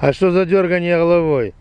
А что за дергание головой?